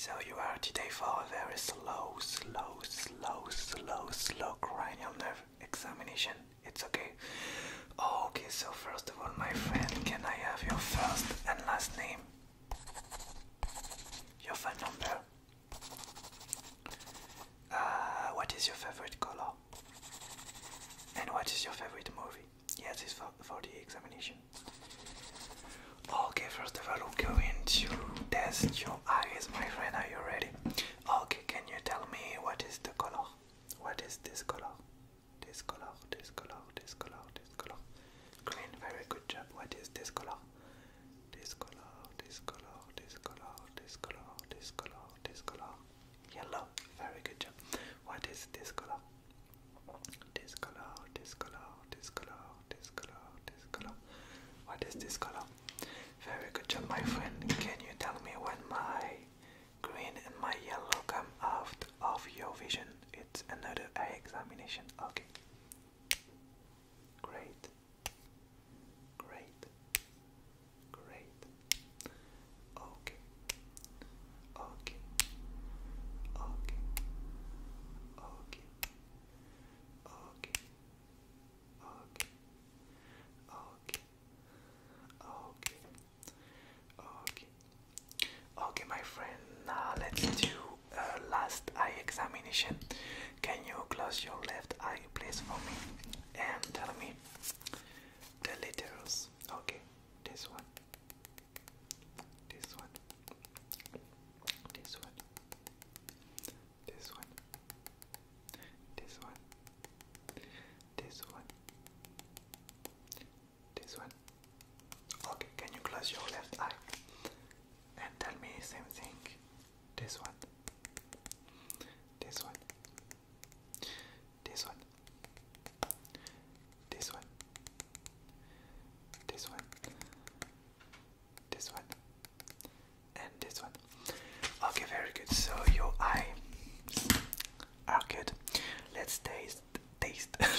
So you are today for a very slow, slow, slow, slow, slow cranial nerve examination. It's okay. Okay, so first of all, my friend, can I have your first and last name? Your phone number? Uh, what is your favorite color? And what is your favorite movie? Yes, it's for, for the examination. Okay, first of all, we're going to test your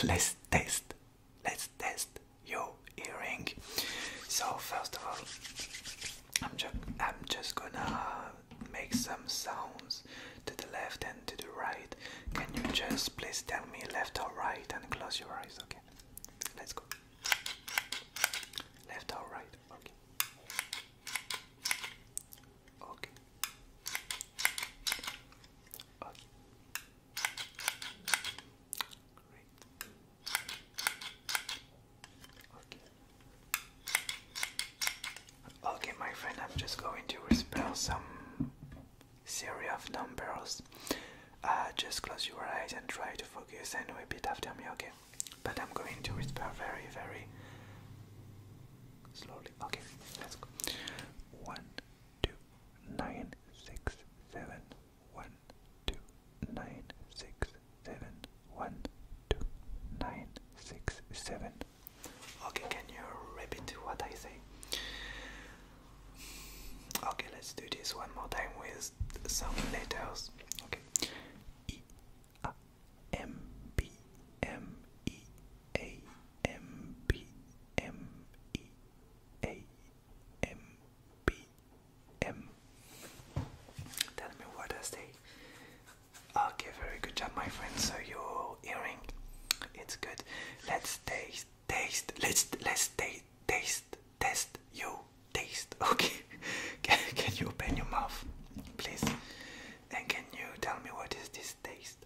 let's test. let's test your earring. So first of all, I'm just I'm just gonna make some sounds to the left and to the right. Can you just please tell me left or right and close your eyes? Okay. Let's go. Left or right? Okay. Okay. Great. Okay. Okay, my friend, I'm just going to whisper some series of numbers. Uh, just close your eyes and try to focus and repeat after me, okay? But I'm going to whisper very, very slowly. Okay, let's go. One, two, nine, six, seven. One, two, nine, six, seven. One, two, nine, six, seven. Okay, can you repeat what I say? Okay, let's do one more time with some letters. Okay. E A M B M E A M B M E A M B M. Tell me what. Okay, very good job, my friend. So your hearing, it's good. Let's taste, taste. Let's let's taste, test. You taste. Okay. Can can you open your mouth, please? And can you tell me what is this taste?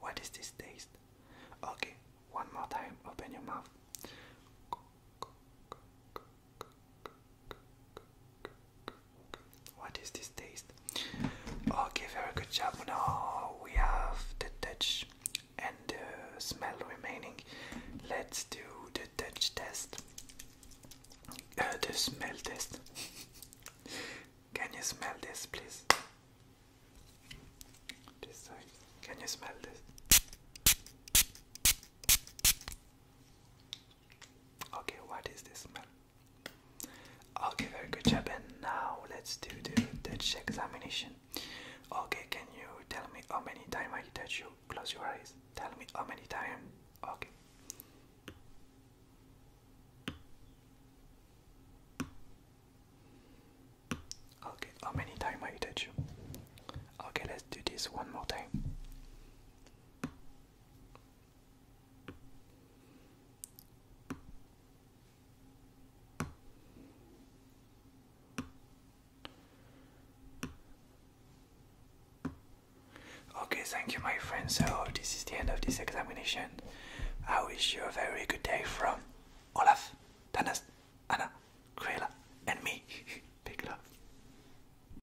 What is this taste? Okay, one more time. Open your mouth. What is this taste? Okay, very good job. Now we have the touch and the smell remaining. Let's do the touch test. Uh, the smell test. Can you smell this, please? This side. Can you smell this? Okay, what is this smell? Okay, very good job. And now let's do the touch examination. Okay, can you tell me how many times I touch you? Close your eyes. Tell me how many times. Okay. kiss one more time. Okay, thank you, my friend. So, this is the end of this examination. I wish you a very good day from Olaf Tannes.